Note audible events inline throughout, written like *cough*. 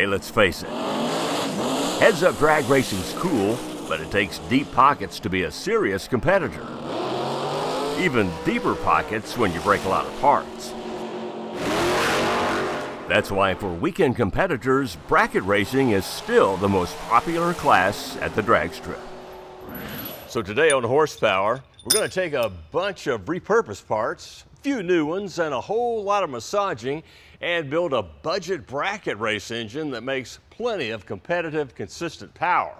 Hey, let's face it. Heads up drag racing's cool, but it takes deep pockets to be a serious competitor. Even deeper pockets when you break a lot of parts. That's why for weekend competitors, bracket racing is still the most popular class at the drag strip. So today on Horsepower, we're going to take a bunch of repurposed parts, few new ones, and a whole lot of massaging, and build a budget bracket race engine that makes plenty of competitive, consistent power.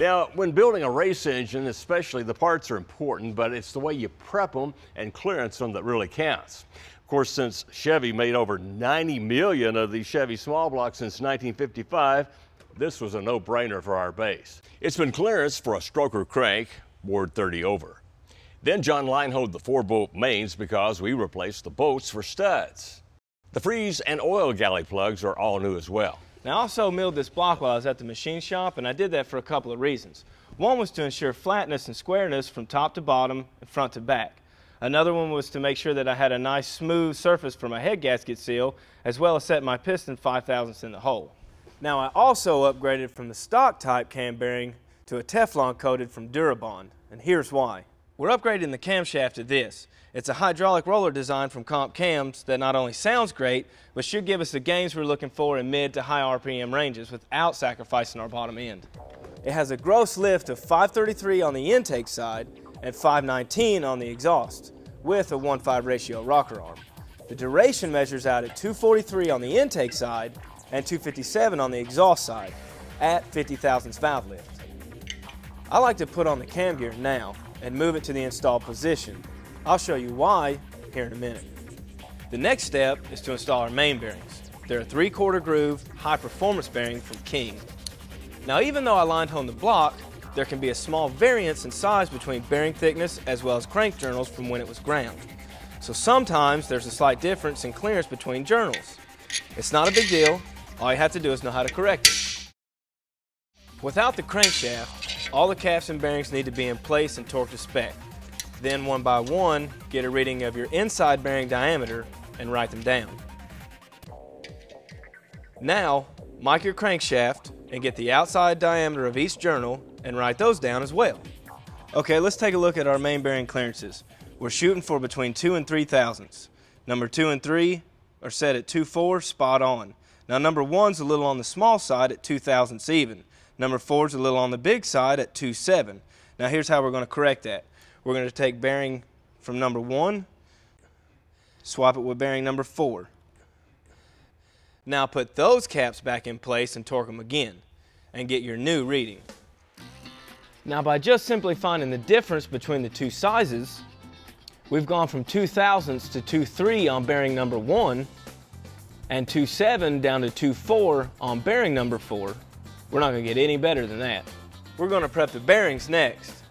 Now, when building a race engine, especially, the parts are important, but it's the way you prep them and clearance them that really counts. Of course, since Chevy made over 90 million of these Chevy small blocks since 1955, this was a no-brainer for our base. It's been clearance for a stroker crank, Ward 30 over. Then John line honed the four bolt mains because we replaced the bolts for studs. The freeze and oil galley plugs are all new as well. Now I also milled this block while I was at the machine shop and I did that for a couple of reasons. One was to ensure flatness and squareness from top to bottom and front to back. Another one was to make sure that I had a nice smooth surface for my head gasket seal as well as set my piston 5 thousandths in the hole. Now I also upgraded from the stock type cam bearing to a Teflon coated from Durabond, and here's why. We're upgrading the camshaft to this. It's a hydraulic roller design from Comp Cams that not only sounds great, but should give us the gains we're looking for in mid to high RPM ranges without sacrificing our bottom end. It has a gross lift of 533 on the intake side and 519 on the exhaust, with a 1-5 ratio rocker arm. The duration measures out at 243 on the intake side and 257 on the exhaust side at 50 thousandths valve lift. I like to put on the cam gear now and move it to the installed position. I'll show you why here in a minute. The next step is to install our main bearings. They're a three quarter groove, high performance bearing from King. Now even though I line honed the block, there can be a small variance in size between bearing thickness as well as crank journals from when it was ground. So sometimes there's a slight difference in clearance between journals. It's not a big deal, all you have to do is know how to correct it. Without the crankshaft, all the caps and bearings need to be in place and torqued to spec. Then one by one, get a reading of your inside bearing diameter and write them down. Now, mic your crankshaft and get the outside diameter of each journal and write those down as well. Okay, let's take a look at our main bearing clearances. We're shooting for between 2 and 3 thousandths. Number 2 and 3 are set at 2-4, spot on. Now number 1's a little on the small side at 2 thousandths even. Number four is a little on the big side at 2-7. Now here's how we're going to correct that. We're going to take bearing from number 1, swap it with bearing number 4. Now put those caps back in place and torque them again and get your new reading. Now by just simply finding the difference between the two sizes, we've gone from 2 thousandths to 2.3 on bearing number 1 and 2.7 down to 2.4 on bearing number 4. We're not to get any better than that. We're to prep the bearings next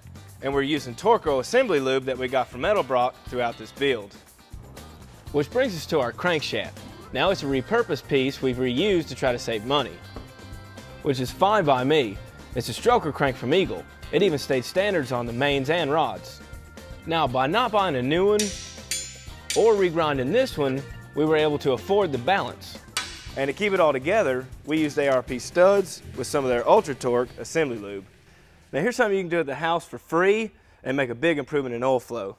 and we're using Torco assembly lube that we got from Edelbrock throughout this build. Which brings us to our crankshaft. Now it's a repurposed piece we've reused to try to save money, which is fine by me. It's a stroker crank from Eagle. It even stayed standards on the mains and rods. Now by not buying a new one or regrinding this one, we were able to afford the balance. And to keep it all together, we used ARP studs with some of their Ultra Torque assembly lube. Now here's something you can do at the house for free and make a big improvement in oil flow.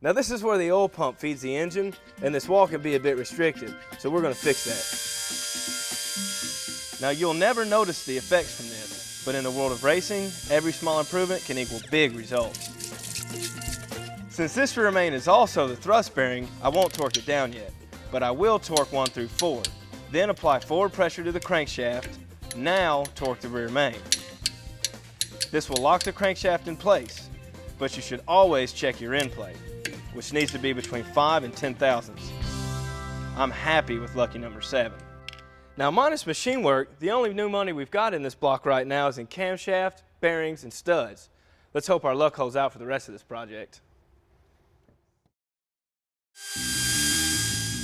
Now this is where the oil pump feeds the engine and this wall can be a bit restricted, so we're gonna fix that. Now you'll never notice the effects from this, but in the world of racing, every small improvement can equal big results. Since this rear main is also the thrust bearing, I won't torque it down yet, but I will torque one through four. Then apply forward pressure to the crankshaft, now torque the rear main. This will lock the crankshaft in place, but you should always check your end play, which needs to be between 5 and 10 thousandths. I'm happy with lucky number 7. Now minus machine work, the only new money we've got in this block right now is in camshaft, bearings, and studs. Let's hope our luck holds out for the rest of this project.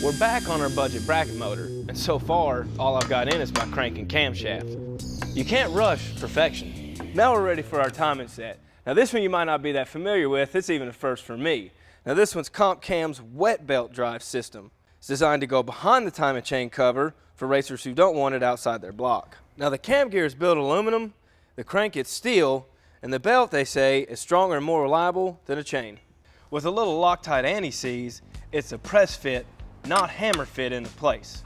We're back on our budget bracket motor, and so far, all I've got in is my crank and camshaft. You can't rush perfection. Now we're ready for our timing set. Now this one you might not be that familiar with, it's even a first for me. Now this one's Comp Cam's wet belt drive system. It's designed to go behind the timing chain cover for racers who don't want it outside their block. Now the cam gear is built aluminum, the crank is steel, and the belt, they say, is stronger and more reliable than a chain. With a little Loctite anti-seize, it's a press fit, not hammer fit into place.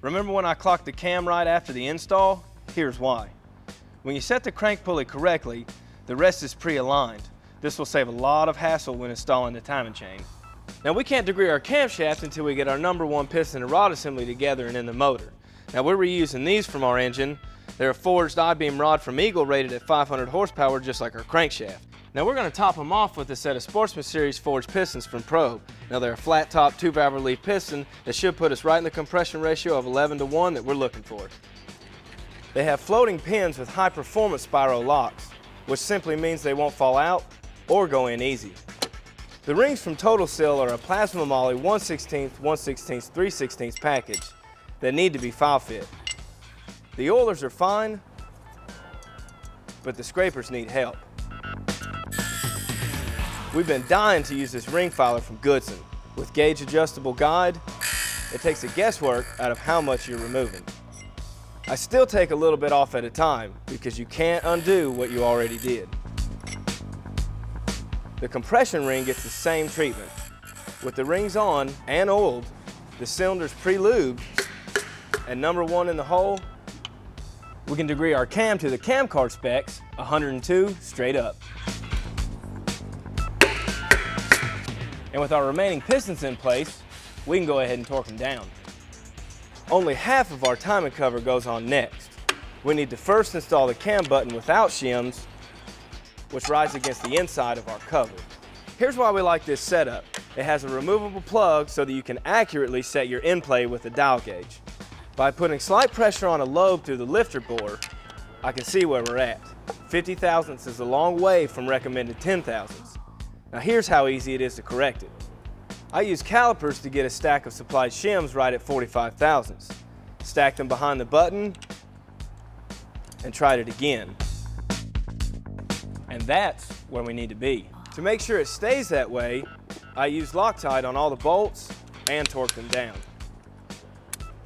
Remember when I clocked the cam right after the install? Here's why. When you set the crank pulley correctly, the rest is pre-aligned. This will save a lot of hassle when installing the timing chain. Now we can't degree our camshaft until we get our number one piston and rod assembly together and in the motor. Now we're reusing these from our engine. They're a forged I-beam rod from Eagle rated at 500 horsepower just like our crankshaft. Now we're going to top them off with a set of Sportsman Series forged pistons from Probe. Now they're a flat top two valve relief piston that should put us right in the compression ratio of 11 to 1 that we're looking for. They have floating pins with high performance spiral locks, which simply means they won't fall out or go in easy. The rings from Total Seal are a plasma moly 1 16th, 1 16th, 3 16th package that need to be file fit. The oilers are fine, but the scrapers need help. We've been dying to use this ring filer from Goodson. With gauge adjustable guide, it takes the guesswork out of how much you're removing. I still take a little bit off at a time because you can't undo what you already did. The compression ring gets the same treatment. With the rings on and oiled, the cylinders pre-lubed, and number one in the hole, we can degree our cam to the cam card specs, 102 straight up. And with our remaining pistons in place, we can go ahead and torque them down. Only half of our timing cover goes on next. We need to first install the cam button without shims which rides against the inside of our cover. Here's why we like this setup. It has a removable plug so that you can accurately set your end play with the dial gauge. By putting slight pressure on a lobe through the lifter bore, I can see where we're at. 50 thousandths is a long way from recommended 10 thousandths. Now here's how easy it is to correct it. I use calipers to get a stack of supplied shims right at 45 thousandths. Stack them behind the button and tried it again. And that's where we need to be. To make sure it stays that way, I use Loctite on all the bolts and torque them down.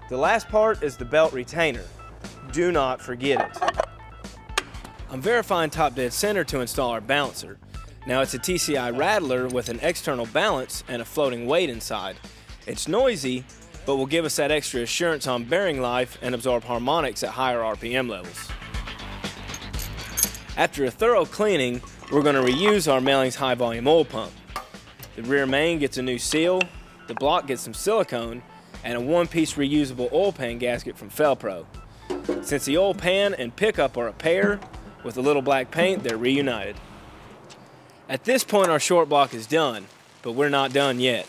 The last part is the belt retainer. Do not forget it. I'm verifying top dead center to install our balancer. Now it's a TCI Rattler with an external balance and a floating weight inside. It's noisy, but will give us that extra assurance on bearing life and absorb harmonics at higher RPM levels. After a thorough cleaning, we're going to reuse our Melling's high volume oil pump. The rear main gets a new seal, the block gets some silicone, and a one-piece reusable oil pan gasket from Fel-Pro. Since the oil pan and pickup are a pair, with a little black paint, they're reunited. At this point, our short block is done, but we're not done yet.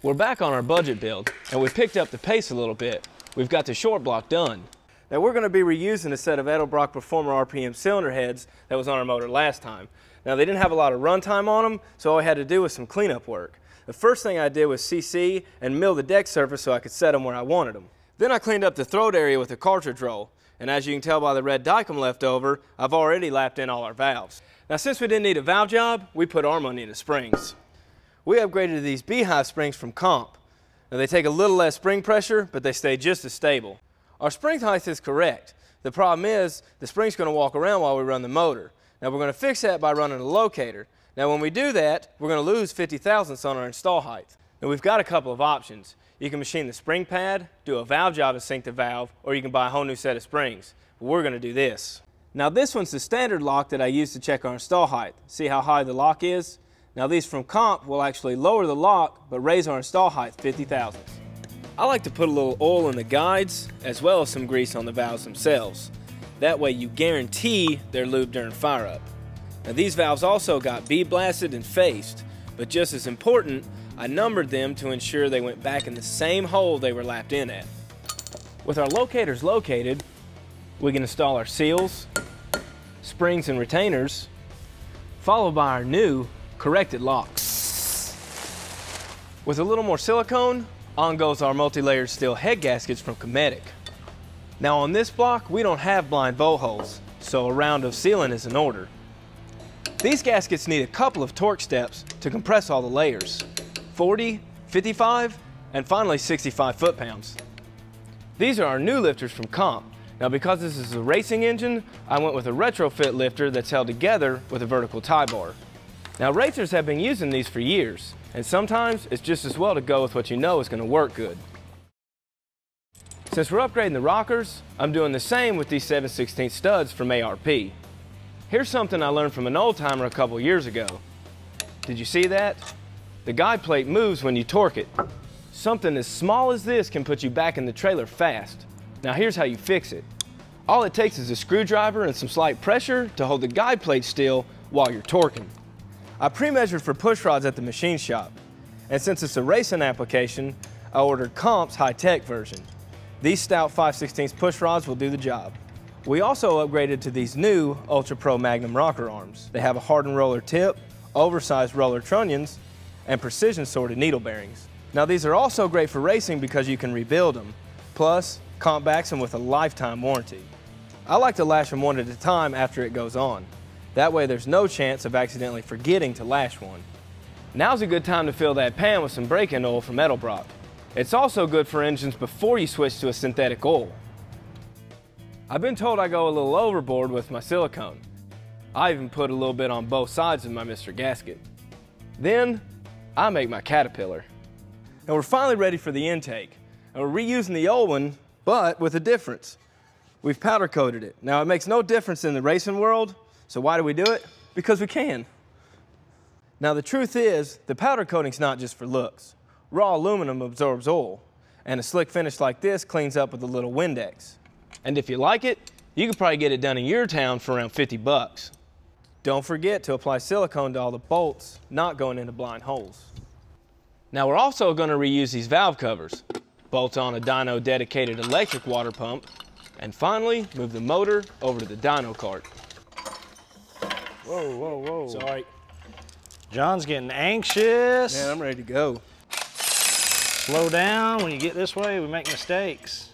We're back on our budget build, and we picked up the pace a little bit we've got the short block done. Now we're going to be reusing a set of Edelbrock Performer RPM cylinder heads that was on our motor last time. Now they didn't have a lot of runtime on them, so all I had to do was some cleanup work. The first thing I did was CC and mill the deck surface so I could set them where I wanted them. Then I cleaned up the throat area with a cartridge roll, and as you can tell by the red Dykem left over, I've already lapped in all our valves. Now since we didn't need a valve job, we put our money into springs. We upgraded these beehive springs from Comp. Now they take a little less spring pressure, but they stay just as stable. Our spring height is correct. The problem is the spring's going to walk around while we run the motor. Now we're going to fix that by running a locator. Now when we do that, we're going to lose 50 thousandths on our install height. Now we've got a couple of options. You can machine the spring pad, do a valve job to sink the valve, or you can buy a whole new set of springs. But we're going to do this. Now this one's the standard lock that I use to check our install height. See how high the lock is? Now these from Comp will actually lower the lock, but raise our install height 50 thousandths. I like to put a little oil in the guides, as well as some grease on the valves themselves. That way you guarantee they're lubed during fire up. Now these valves also got bead blasted and faced, but just as important, I numbered them to ensure they went back in the same hole they were lapped in at. With our locators located, we can install our seals, springs and retainers, followed by our new corrected locks. With a little more silicone, on goes our multi-layered steel head gaskets from Cometic. Now on this block, we don't have blind bowl holes, so a round of sealing is in order. These gaskets need a couple of torque steps to compress all the layers. 40, 55, and finally 65 foot-pounds. These are our new lifters from Comp. Now because this is a racing engine, I went with a retrofit lifter that's held together with a vertical tie bar. Now racers have been using these for years, and sometimes it's just as well to go with what you know is going to work good. Since we're upgrading the rockers, I'm doing the same with these 7 16 studs from ARP. Here's something I learned from an old timer a couple years ago. Did you see that? The guide plate moves when you torque it. Something as small as this can put you back in the trailer fast. Now here's how you fix it. All it takes is a screwdriver and some slight pressure to hold the guide plate still while you're torquing. I pre-measured for push rods at the machine shop, and since it's a racing application, I ordered Comp's high-tech version. These stout 5 16 push rods will do the job. We also upgraded to these new Ultra Pro Magnum rocker arms. They have a hardened roller tip, oversized roller trunnions, and precision sorted needle bearings. Now these are also great for racing because you can rebuild them. Plus, Comp backs them with a lifetime warranty. I like to lash them one at a time after it goes on. That way there's no chance of accidentally forgetting to lash one. Now's a good time to fill that pan with some brake oil from Edelbrock. It's also good for engines before you switch to a synthetic oil. I've been told I go a little overboard with my silicone. I even put a little bit on both sides of my Mr. Gasket. Then, I make my Caterpillar. And we're finally ready for the intake. And we're reusing the old one, but with a difference. We've powder coated it. Now, it makes no difference in the racing world, so why do we do it? Because we can. Now, the truth is, the powder coating's not just for looks. Raw aluminum absorbs oil, and a slick finish like this cleans up with a little Windex. And if you like it, you could probably get it done in your town for around 50 bucks. Don't forget to apply silicone to all the bolts, not going into blind holes. Now we're also going to reuse these valve covers, bolt on a dyno dedicated electric water pump, and finally move the motor over to the dyno cart. Whoa, whoa, whoa. Sorry. John's getting anxious. Man, I'm ready to go. Slow down. When you get this way, we make mistakes.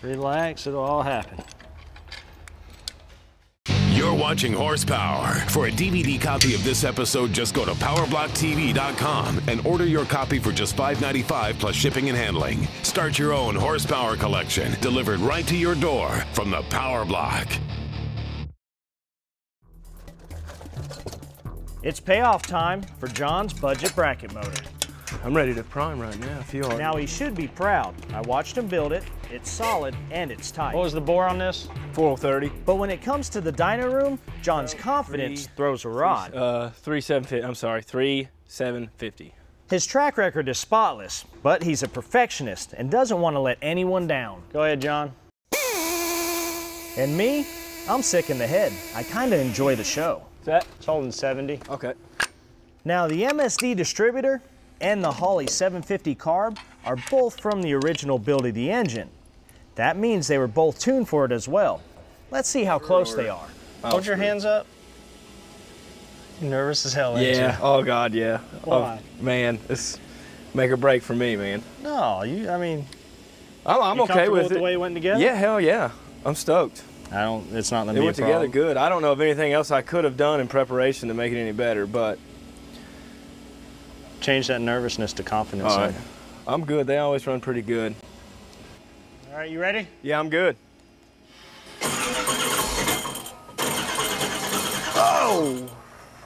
Relax, it'll all happen. You're watching Horsepower. For a DVD copy of this episode, just go to PowerblockTV.com and order your copy for just $5.95 plus shipping and handling. Start your own Horsepower collection, delivered right to your door from the Power Block. It's payoff time for John's budget bracket motor. I'm ready to prime right now if you are. Now he should be proud. I watched him build it. It's solid and it's tight. What was the bore on this? 430. But when it comes to the dyno room, John's confidence three- throws a rod. Uh, 3750. I'm sorry, 3750. His track record is spotless, but he's a perfectionist and doesn't want to let anyone down. Go ahead, John. And me, I'm sick in the head. I kind of enjoy the show. Is that? It's holding 70. Okay. Now, the MSD distributor and the Holley 750 carb are both from the original build of the engine. That means they were both tuned for it as well. Let's see how close they are. Hold your hands up. Nervous as hell, ain't Yeah. Oh God, yeah. Oh, Why? Oh, man, it's make or break for me, man. No, you. I mean, I'm, I'm okay with, with it. the way it went together. Yeah, hell yeah. I'm stoked. I don't. It's not It be went together good. I don't know of anything else I could have done in preparation to make it any better, but Change that nervousness to confidence. all right. I'm good. They always run pretty good. All right, you ready? Yeah, I'm good. Oh!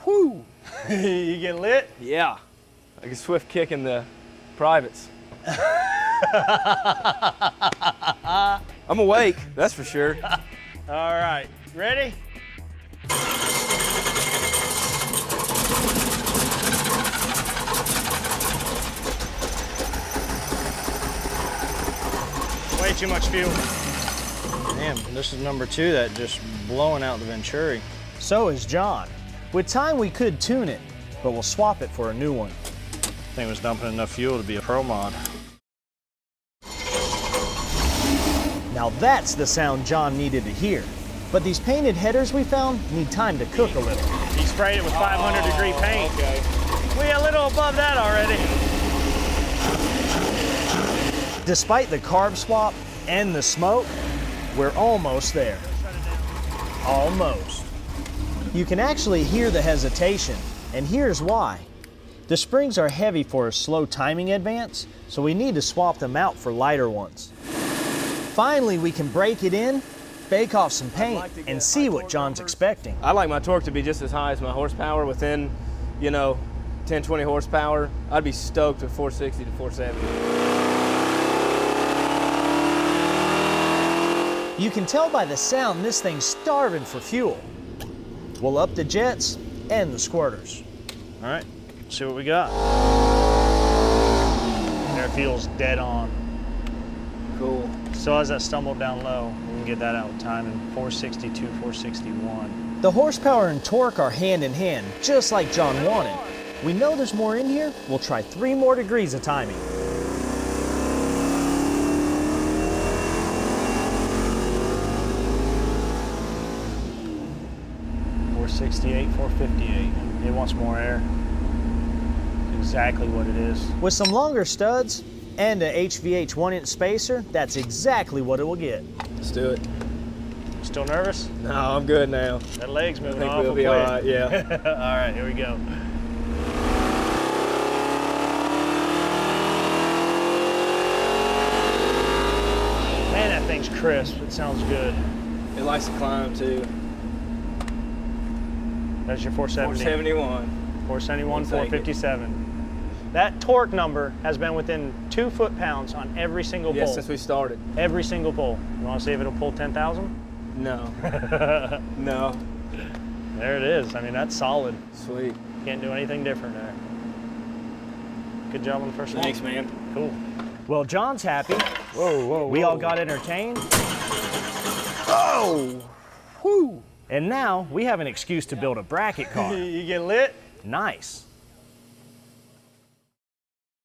Whoo! *laughs* you get lit? Yeah. Like a swift kick in the privates. *laughs* I'm awake, that's for sure. All right, ready? Too much fuel. Damn, this is number two that just blowing out the Venturi. So is John. With time, we could tune it, but we'll swap it for a new one. Thing was dumping enough fuel to be a pro mod. Now that's the sound John needed to hear. But these painted headers we found need time to cook a little. He sprayed it with 500 degree paint. Okay. We a little above that already. Despite the carb swap and the smoke, we're almost there. Almost. You can actually hear the hesitation, and here's why. The springs are heavy for a slow timing advance, so we need to swap them out for lighter ones. Finally, we can break it in, bake off some paint, like and see what John's numbers. expecting. I like my torque to be just as high as my horsepower within, you know, 10, 20 horsepower. I'd be stoked with 460 to 470. You can tell by the sound this thing's starving for fuel. We'll up the jets and the squirters. All right, see what we got. Air feels dead on. Cool. So as I stumble down low. We can get that out with time in 462, 461. The horsepower and torque are hand in hand, just like John wanted. We know there's more in here. We'll try three more degrees of timing. Four sixty-eight, four fifty-eight. It wants more air. Exactly what it is. With some longer studs and a HVH one-inch spacer, that's exactly what it will get. Let's do it. Still nervous? No, I'm good now. That leg's I moving think awful we'll be quick. all right, yeah. *laughs* all right, here we go. Man, that thing's crisp. It sounds good. it likes to climb too. That's your 470. 471. 471, We'll take it. 457. That torque number has been within two foot pounds on every single Yeah, pole. since we started. Every single pole. You want to see if it'll pull 10,000? No. *laughs* no. There it is. I mean, that's solid. Sweet. Can't do anything different there. Good job on the first one. Thanks, man. Cool. Well, John's happy. Whoa, whoa, We all got entertained. Oh! Whoo! And now we have an excuse to build a bracket car. *laughs* You get lit? nice.